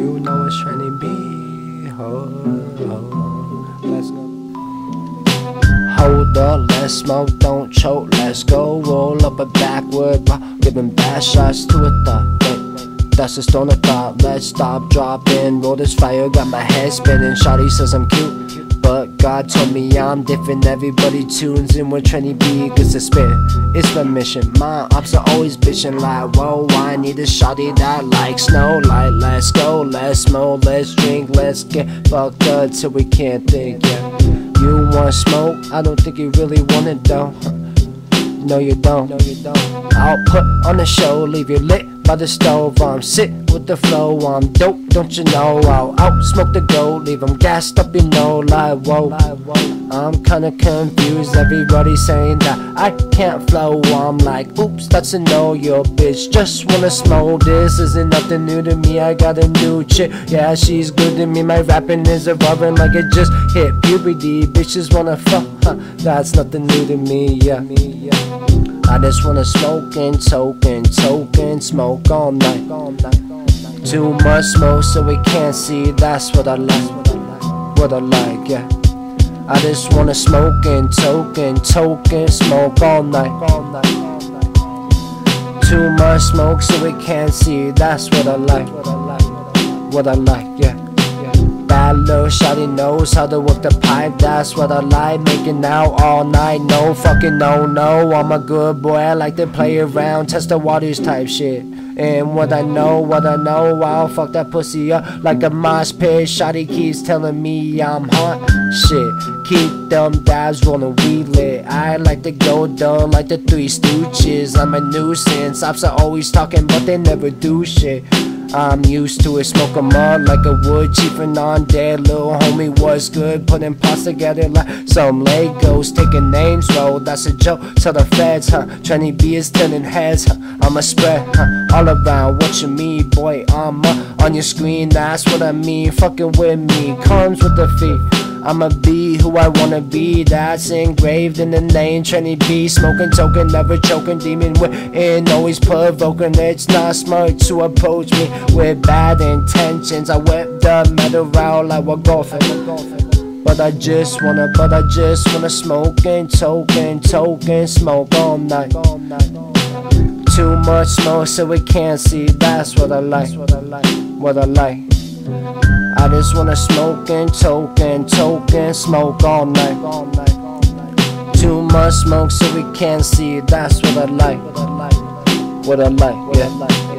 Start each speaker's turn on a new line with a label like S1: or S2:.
S1: You know it's TrennyB. Oh, oh, let's go. Hold up, let's smoke, don't choke, let's go. Roll up a Backwood, giving bad shots to a thought. That's a stone of thought. Let's stop, drop in, roll this fire, got my head spinning. Shotty says I'm cute, God told me I'm different. Everybody tunes in with TrennyB, it's spit. It's my mission. My ops are always bitching like, whoa, I need a shotty that likes snow. Like, let's go, let's smoke, let's drink, let's get fucked up till we can't think, yeah. You want smoke? I don't think you really want it though. No, you don't. No, you don't. I'll put on the show, leave you lit by the stove. I'm sick with the flow, I'm dope, don't you know? I'll out smoke the gold, leave them gassed up, you know, like whoa. I'm kinda confused, everybody saying that I can't flow. I'm like, oops, that's a no, your bitch. Just wanna smoke, this isn't nothing new to me. I got a new chick, yeah, she's good to me. My rapping is evolving like it just hit puberty. Bitches wanna fuck, huh? that's nothing new to me, yeah. I just wanna smoke and toke and toke and smoke all night. Too much smoke so we can't see, that's what I like. What I like, yeah. I just wanna smoke and toke and toke and smoke all night. Too much smoke so we can't see, that's what I like. What I like, yeah. Bad little shawty knows how to work the pipe, that's what I like. Making out all night, no fucking no, no. I'm a good boy, I like to play around, test the waters type shit. And what I know, what I know, I'll fuck that pussy up like a mosh pit. Shotty keeps telling me I'm hot. Shit, keep them dabs rolling weed lit. I like to go dumb like the Three Stooges. I'm a nuisance. Ops are always talking, but they never do shit. I'm used to it, smoke 'em up like a wood, chiefin' on dead. Little homie was good, putting pots together like some Legos, taking names, roll. That's a joke. Tell the feds, huh? TrennyB is turning heads, huh? I'm a spread, huh? All around, what you mean, boy? I'm up on your screen, that's what I mean. Fucking with me comes with the fee. I'ma be who I wanna be. That's engraved in the name TrennyB. Smoking token, never choking. Demon within, always provoking. It's not smart to approach me with bad intentions. I whip the metal out like we're golfing. But I just wanna, but I just wanna smoke and token, smoke all night. Too much smoke so we can't see. That's what I like. What I like. I just wanna smoke and toke and toke and smoke all night. Too much smoke so we can't see. That's what I like. What I like, yeah.